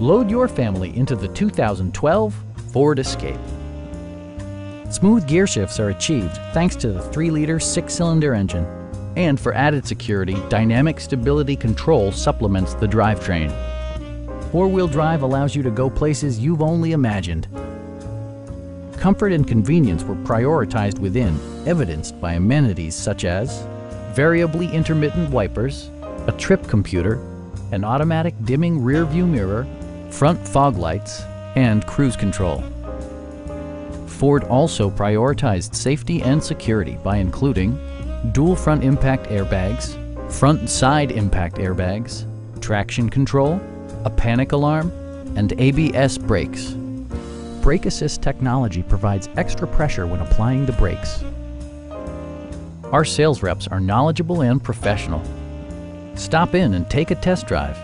Load your family into the 2012 Ford Escape. Smooth gear shifts are achieved thanks to the 3-liter six-cylinder engine. And for added security, Dynamic Stability Control supplements the drivetrain. Four-wheel drive allows you to go places you've only imagined. Comfort and convenience were prioritized within, evidenced by amenities such as variably intermittent wipers, a trip computer, an automatic dimming rear view mirror, front fog lights, and cruise control. Ford also prioritized safety and security by including dual front impact airbags, front side impact airbags, traction control, a panic alarm, and ABS brakes. Brake Assist technology provides extra pressure when applying the brakes. Our sales reps are knowledgeable and professional. Stop in and take a test drive.